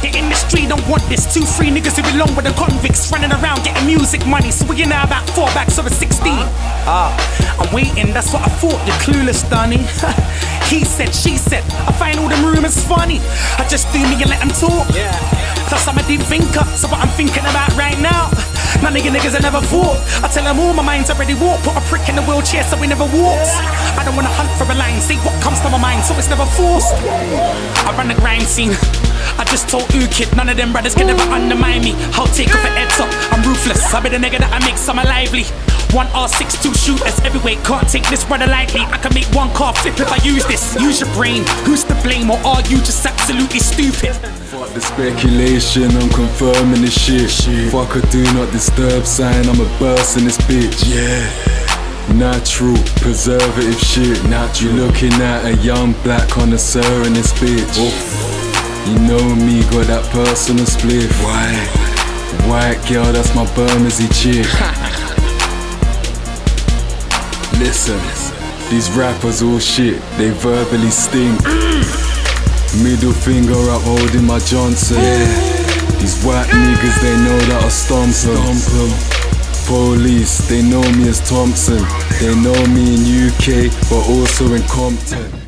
The industry don't want this. Two, free niggas who belong with the convicts running around getting music money. So we in now about four backs over 16. Ah, I'm waiting, that's what I thought. You're clueless, Dunny. he said, she said. I find all them rumors funny. I just do me and let them talk. Yeah. Plus, I'm a deep thinker, so what I'm thinking about right now. None of you niggas have never fought. I tell them all my mind's already walked. Put a prick in the wheelchair so we never walks. I don't wanna hunt for a line, see what comes to my mind, so it's never forced. I run the grind scene. I just told Whoo Kid, none of them brothers can ever undermine me. I'll take off an head top, I'm ruthless. I be the nigga that I make summer lively. One R6, two shooters everywhere. Can't take this brother lightly. I can make one car flip if I use this. Use your brain. Who's to blame, or are you just absolutely stupid? Fuck the speculation, I'm confirming this shit. shit. Fuck a do not disturb sign, I'm a burst in this bitch. Yeah. Natural, preservative shit. Natural. You looking at a young black connoisseur in this bitch. Oof. You know me, got that personal split. White, white girl, that's my Burmese chick. Listen, these rappers all shit, they verbally stink. Middle finger up holding my Johnson. Yeah. These white niggas, they know that I stomp them. Police, they know me as Thompson. They know me in UK, but also in Compton.